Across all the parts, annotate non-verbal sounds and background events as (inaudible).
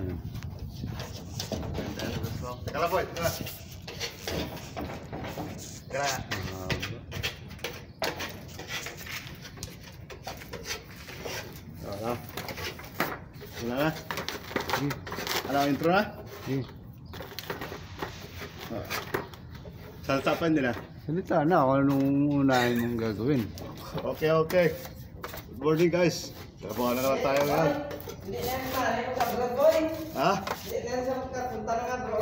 Hmm. Boy. Na. Hmm. Ang intro na? Hmm. Oh. Salta pa nila. Salita na kung anong unahin mong gagawin. Okay, okay. Good morning, guys. Trabaho na naman tayo ngayon. Hindi na yan pare, pagkabrad boy. Ha? Hindi na yan sa pagkapunta na bro.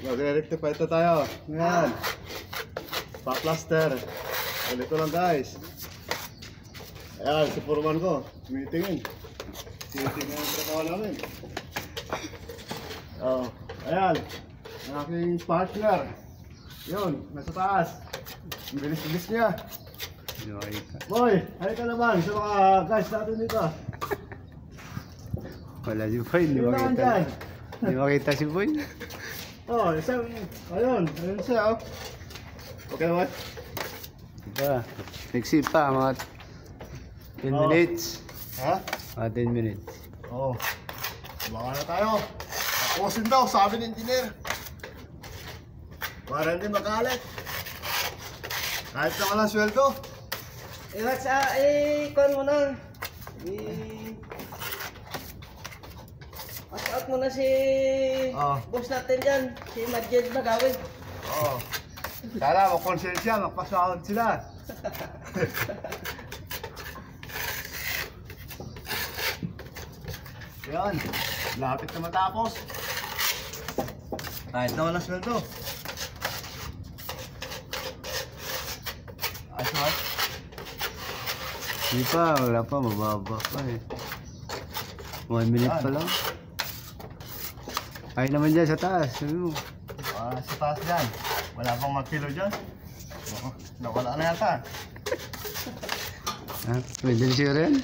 Magre-rectify ito tayo. Ngayon. Pa-plaster. Ganito lang, guys. Ayan, si Purman ko. Tumitingin. Tumitingin ang trabaho namin. Oh, ayan. Ang aking partner. Yun, nasa taas. Ang bilis-bilis niya. Boy, halika naman sa mga guys natin dito. Wala si Boy. Hindi makita. Hindi makita si Boy. Oh, isang, ayun, ayun siya, oh. Okay naman? Diba? Nagsi pa mga 10 Oh. minutes. Ha? Mga 10 minutes. Oo. Oh. Baka na tayo. Tapusin daw, sabi ng engineer. Para hindi makalit. Kahit na walang sweldo. Eh, what's up? Eh, kuhan mo na. Eh, watch out mo na si Oh. boss natin dyan. Si Majed Magawin. Oo. Sana makonsensya, magpasahod sila. (laughs) Yan. Lapit na matapos. Kahit na walang sweldo. Na. Hindi pa. Wala pa. Mababa pa eh. 1 minute pa lang. Ay naman dyan sa taas. Sabi mo. Ah, sa taas dyan. Wala pang magkilo dyan. Oo, Nawala na yata. Ha? Pwede siya rin?